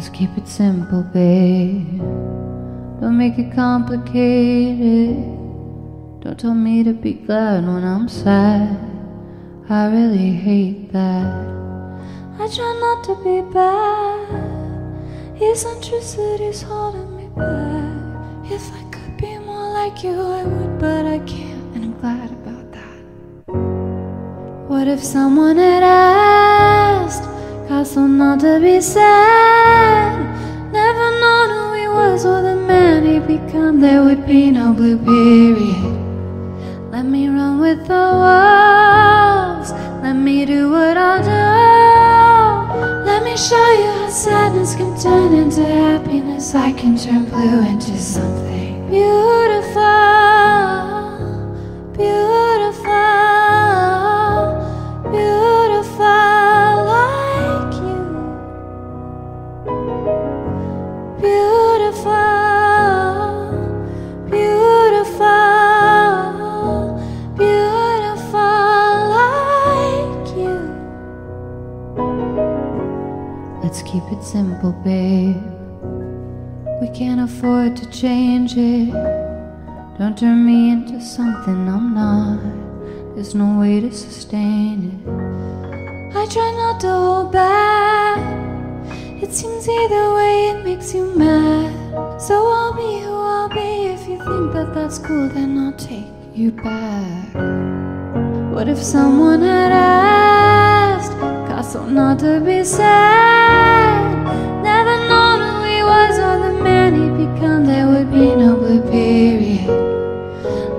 Let's keep it simple, babe. Don't make it complicated. Don't tell me to be glad when I'm sad. I really hate that. I try not to be bad. Eccentricity's holding me back. If I could be more like you, I would, but I can't, and I'm glad about that. What if someone had asked, Castle not to be sad? Never known who he was or the man he become, there would be no blue period. Let me run with the wolves. Let me do what I'll do. Let me show you how sadness can turn into happiness. I can turn blue into something beautiful, keep it simple, babe. We can't afford to change it. Don't turn me into something I'm not. There's no way to sustain it. I try not to hold back. It seems either way it makes you mad. So I'll be who I'll be. If you think that that's cool, then I'll take you back. What if someone had asked Castle not to be sad? Blue period.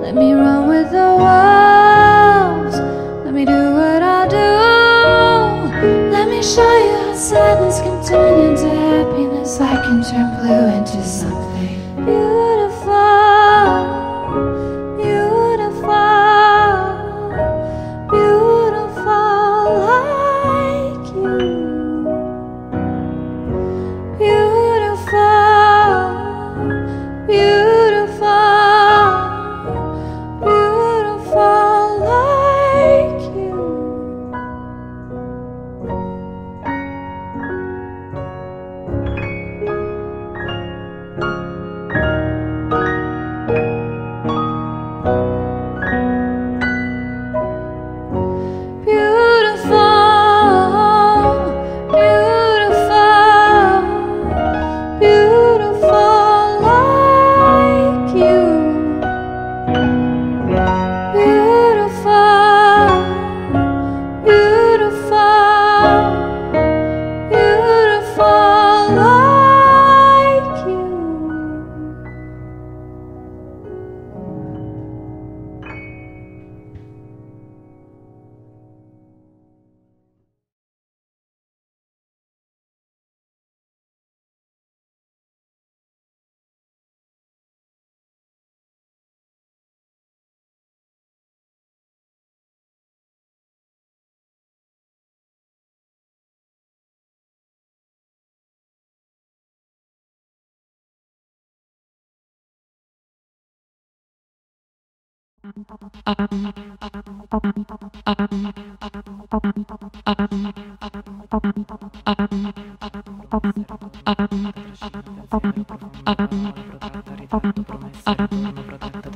Let me run with the wolves. Let me do what I'll do. Let me show you how sadness can turn into happiness. I can turn blue into something Terima kasih.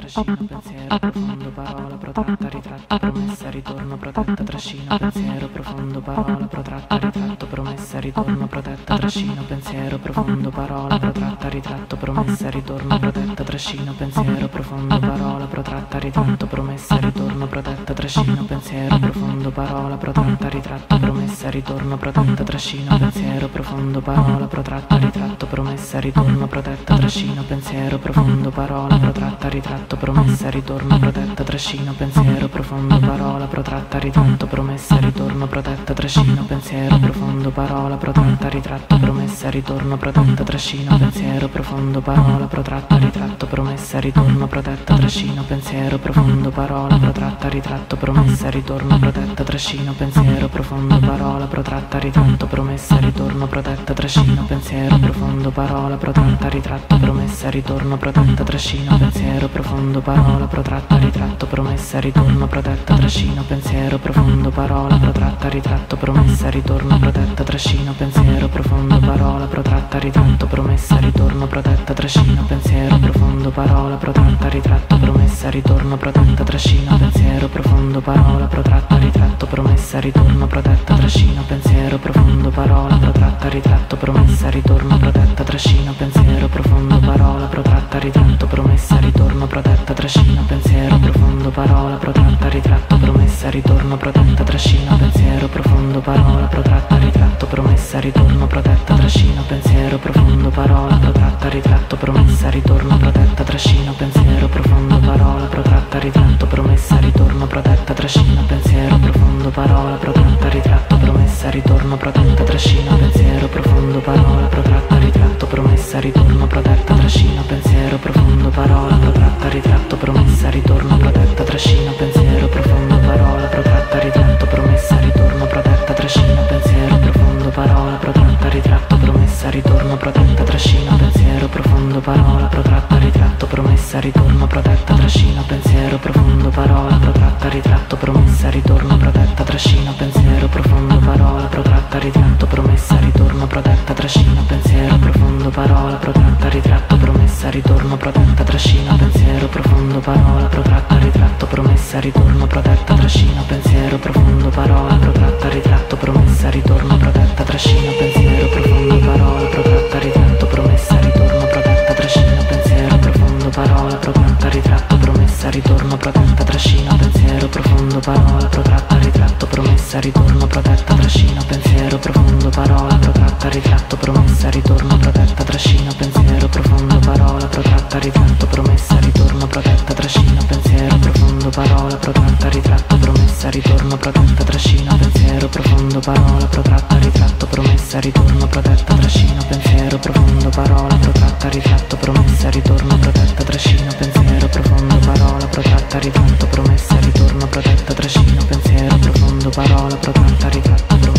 Trascino, pensiero profondo, parola protratta, ritratto, promessa, ritorno, protetta, trascino, pensiero profondo, parola protratta, ritratto, promessa, ritorno, protetta, trascino, pensiero profondo, parola protratta, ritratto, promessa, ritorno, protetta, trascino, pensiero profondo, parola protratta, ritratto, promessa, ritorno, protetta, trascino, pensiero profondo, parola protratta, ritratto, promessa, ritorno, protetta, trascino, pensiero profondo, parola protratta, ritratto, promessa, ritorno, protetta, trascino, pensiero profondo, parola protratta, ritratto, promessa, ritorno, protetta, trascino, pensiero profondo, parola protratta, ritratto, promessa, ritorno, protetta, trascino, pensiero profondo, parola protratta, ritratto, promessa, ritorno, protetta, trascino, pensiero profondo, parola protratta, ritratto, promessa, ritorno, protetta, trascino, pensiero profondo, parola protratta, ritratto, promessa, ritorno, protetta, trascino, pensiero profondo, parola protratta, ritratto, promessa, ritorno, protetta, trascino, pensiero profondo, parola protratta, ritratto, promessa, ritorno, protetta, trascino, pensiero profondo, parola protratta, ritratto, promessa, ritorno, protetta, trascino, pensiero profondo, parola protratta, ritratto, promessa, ritorno, protetta, trascino, pensiero, profondo, parola, protratta, ritratto, promessa, ritorno, protetta, trascino, pensiero, profondo, parola, protratta, ritratto, promessa, ritorno, protetta, trascino, pensiero, profondo, parola, protratta, ritratto, promessa, ritorno, protetta, trascino, pensiero, profondo, parola, protratta, ritratto, promessa, ritorno, protetta, trascino, pensiero, profondo, parola, protratta, ritratto, promessa, ritorno, protetta, trascino, pensiero, profondo, parola, protratta, ritratto, promessa, ritorno, protetta, trascino, pensiero, profondo, parola, protratta, ritratto, promessa, ritorno, protetta, trascino, pensiero, profondo, parola, protratta, ritratto, promessa, ritorno, protetta, trascino, pensiero, profondo, parola, protratta, ritratto, promessa, ritorno, protetta, trascino, pensiero, profondo, parola, protratta, ritratto, promessa, ritorno, protetta, trascino, pensiero, protetta, trascino, pensiero, profondo, parola, protratta, ritratto, promessa, ritorno, protetta, trascino, pensiero, profondo, parola, protratta, ritratto, promessa, ritorno, protetta, trascino, pensiero, profondo, parola, protratta, ritratto, promessa, ritorno, protetta, trascino, pensiero, profondo, parola, protratta, ritratto, promessa, ritorno, protetta, trascino, pensiero, profondo, parola, protratta, ritratto, promessa, ritorno, protetta, trascino, pensiero, profondo, parola, protratta, ritratto, promessa, ritorno, protetta, trascino, pensiero, profondo, parola, protratta, ritratto, promessa, ritorno, protetta, trascino, pensiero, profondo, parola, protratta, ritratto, promessa, ritorno, protetta, trascino, pensiero, profondo, parola, protratta, ritratto